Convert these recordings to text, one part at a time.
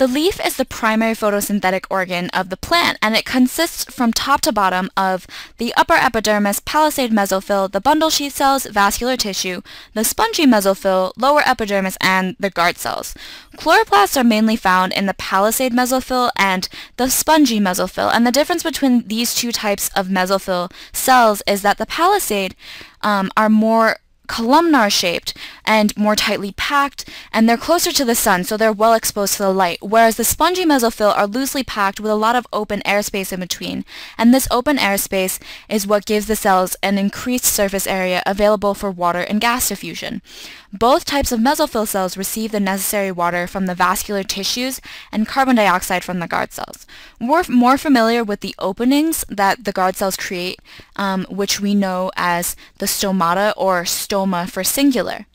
The leaf is the primary photosynthetic organ of the plant, and it consists from top to bottom of the upper epidermis, palisade mesophyll, the bundle sheath cells, vascular tissue, the spongy mesophyll, lower epidermis, and the guard cells. Chloroplasts are mainly found in the palisade mesophyll and the spongy mesophyll, and the difference between these two types of mesophyll cells is that the palisade um, are more columnar shaped and more tightly packed, and they're closer to the sun, so they're well exposed to the light, whereas the spongy mesophyll are loosely packed with a lot of open airspace in between, and this open airspace is what gives the cells an increased surface area available for water and gas diffusion. Both types of mesophyll cells receive the necessary water from the vascular tissues and carbon dioxide from the guard cells. We're more familiar with the openings that the guard cells create, um, which we know as the stomata or stoma for singular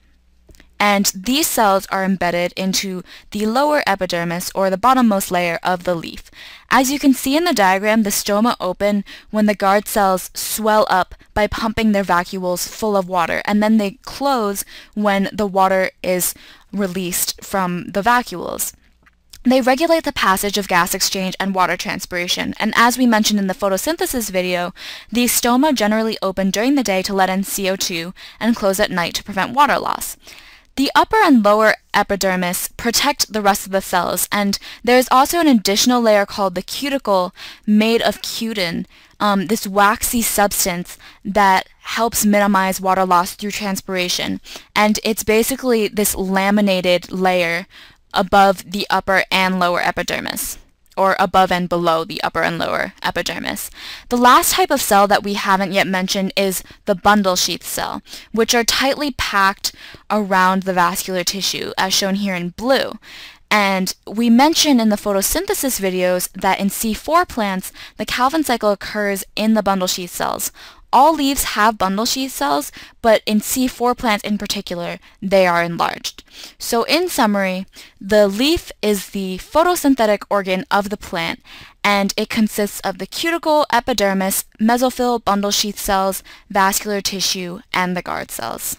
and these cells are embedded into the lower epidermis or the bottommost layer of the leaf. As you can see in the diagram, the stoma open when the guard cells swell up by pumping their vacuoles full of water, and then they close when the water is released from the vacuoles. They regulate the passage of gas exchange and water transpiration, and as we mentioned in the photosynthesis video, these stoma generally open during the day to let in CO2 and close at night to prevent water loss. The upper and lower epidermis protect the rest of the cells, and there is also an additional layer called the cuticle made of cutin, um, this waxy substance that helps minimize water loss through transpiration. And it's basically this laminated layer above the upper and lower epidermis or above and below the upper and lower epidermis. The last type of cell that we haven't yet mentioned is the bundle sheath cell, which are tightly packed around the vascular tissue, as shown here in blue. And we mentioned in the photosynthesis videos that in C4 plants, the Calvin cycle occurs in the bundle sheath cells. All leaves have bundle sheath cells, but in C4 plants in particular, they are enlarged. So in summary, the leaf is the photosynthetic organ of the plant, and it consists of the cuticle, epidermis, mesophyll, bundle sheath cells, vascular tissue, and the guard cells.